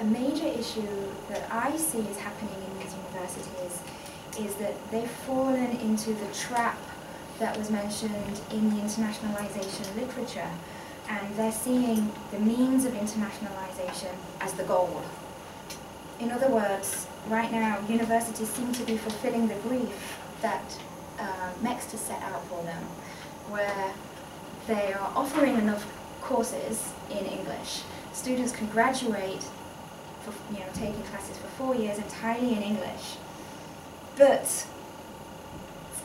a major issue that I see is happening in these universities is that they've fallen into the trap that was mentioned in the internationalization literature and they're seeing the means of internationalization as the goal. In other words, right now universities seem to be fulfilling the brief that uh, MEXT has set out for them, where they are offering enough courses in English. Students can graduate for, you know, taking classes for four years entirely in English, but it's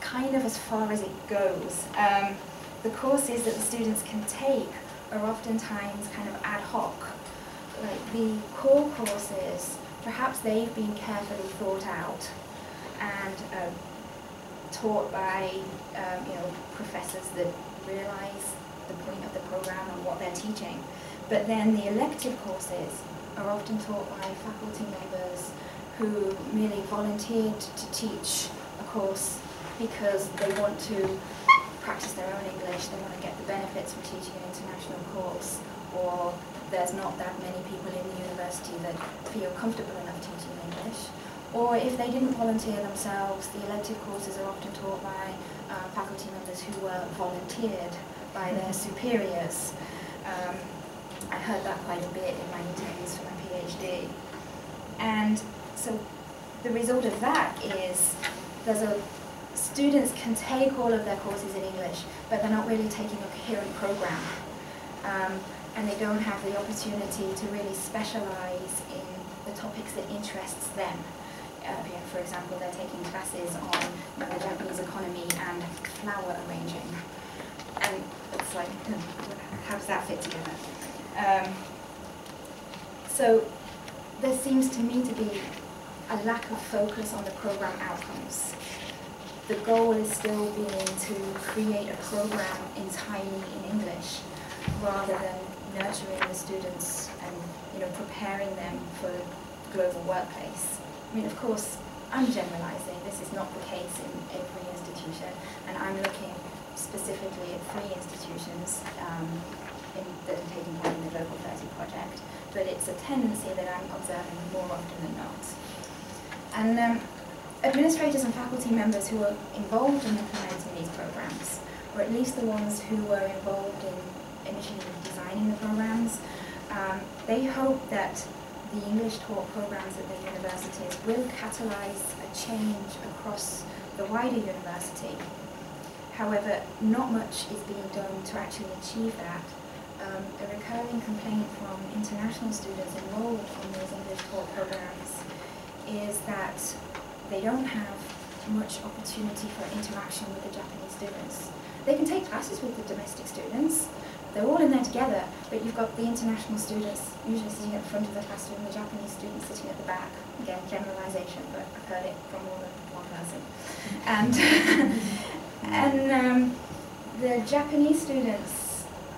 kind of as far as it goes. Um, the courses that the students can take are oftentimes kind of ad hoc. Like the core courses, perhaps they've been carefully thought out and um, taught by um, you know professors that realise the point of the program and what they're teaching. But then the elective courses are often taught by faculty members who merely volunteered to teach a course because they want to practice their own English, they want to get the benefits from teaching an international course, or there's not that many people in the university that feel comfortable enough teaching English. Or if they didn't volunteer themselves, the elective courses are often taught by uh, faculty members who were volunteered by their superiors. Um, I heard that quite a bit in my interviews for my PhD. And so the result of that is there's a students can take all of their courses in English, but they're not really taking a coherent program. Um, and they don't have the opportunity to really specialize in the topics that interests them. Uh, for example, they're taking classes on the Japanese economy and flower arranging. And it's like, hmm, how does that fit together? Um, so there seems to me to be a lack of focus on the program outcomes the goal is still being to create a program entirely in English rather than nurturing the students and you know preparing them for global workplace. I mean, of course, I'm generalizing. This is not the case in every institution, and I'm looking specifically at three institutions um, in, that are taking part in the Global 30 project, but it's a tendency that I'm observing more often than not. And um, administrators and faculty members who are involved in implementing these programs, or at least the ones who were involved in initially designing the programs, um, they hope that the English taught programs at their universities will catalyse a change across the wider university. However, not much is being done to actually achieve that. Um, a recurring complaint from international students enrolled in those English taught programs is that they don't have much opportunity for interaction with the Japanese students. They can take classes with the domestic students, they're all in there together, but you've got the international students usually sitting at the front of the classroom, the Japanese students sitting at the back. Again, generalization, but I've heard it from more than one person. And, and um, the Japanese students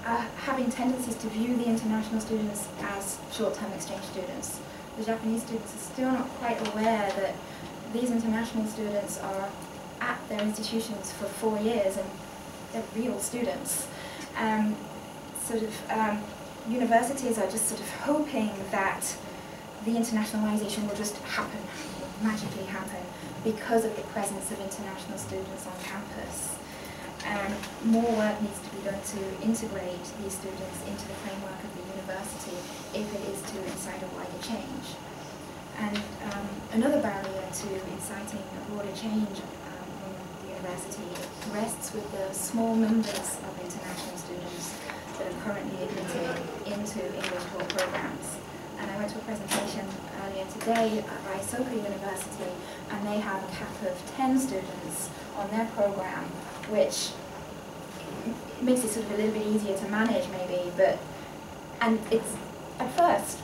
are having tendencies to view the international students as short-term exchange students. The Japanese students are still not quite aware that these international students are at their institutions for four years and they're real students. Um, sort of um, universities are just sort of hoping that the internationalization will just happen, magically happen, because of the presence of international students on campus. And more work needs to be done to integrate these students into the framework of the university if it is to incite a wider change. And um, another barrier to inciting a broader change um, in the university rests with the small numbers of international students that are currently admitted into English taught programs. And I went to a presentation earlier today by Soka University, and they have a cap of 10 students on their program, which makes it sort of a little bit easier to manage maybe, but, and it's, at first,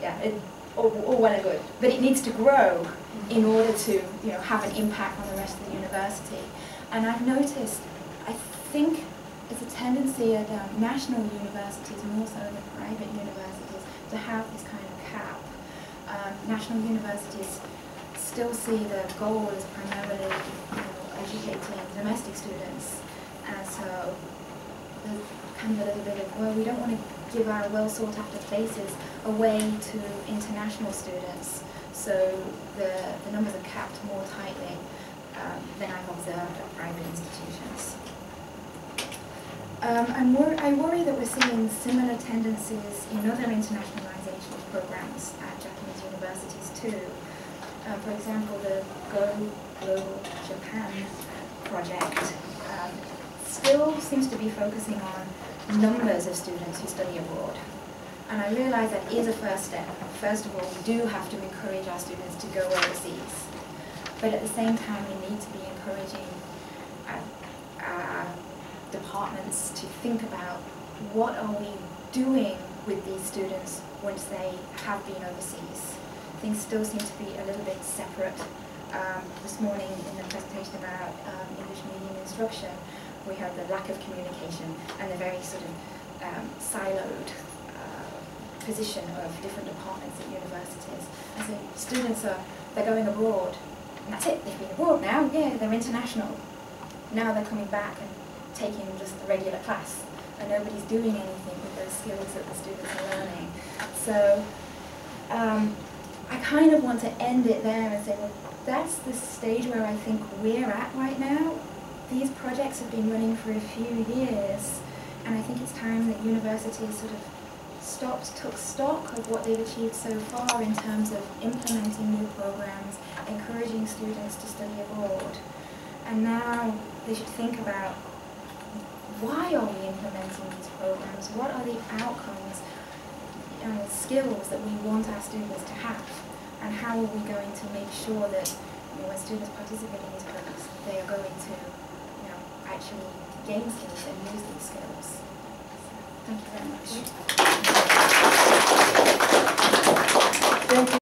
yeah, it, all, all well and good, but it needs to grow in order to you know, have an impact on the rest of the university. And I've noticed, I think it's a tendency at um, national universities more so than private universities to have this kind of cap. Um, national universities still see the goal as primarily educating domestic students, so there's kind of a little bit of, well, we don't want to give our well sought after places away to international students. So the, the numbers are capped more tightly um, than I've observed at private institutions. Um, I'm wor I worry that we're seeing similar tendencies in other internationalization programs at Japanese universities too. Uh, for example, the Go Global Japan project um, still seems to be focusing on numbers of students who study abroad. And I realize that is a first step. First of all, we do have to encourage our students to go overseas. But at the same time, we need to be encouraging our, our departments to think about what are we doing with these students once they have been overseas. Things still seem to be a little bit separate. Um, this morning in the presentation about um, English medium instruction, we had the lack of communication and the very sort of um, siloed uh, position of different departments at universities. And so students are, they're going abroad, and that's it, they've been abroad now, yeah, they're international. Now they're coming back and taking just the regular class, and nobody's doing anything with those skills that the students are learning. So um, I kind of want to end it there and say, well, that's the stage where I think we're at right now. These projects have been running for a few years, and I think it's time that universities sort of stopped, took stock of what they've achieved so far in terms of implementing new programs, encouraging students to study abroad. And now they should think about why are we implementing these programs? What are the outcomes, and skills that we want our students to have? And how are we going to make sure that you know, when students participate in these programs, they are going to you know, actually gain skills and use these skills? So, thank you very much. Thank you.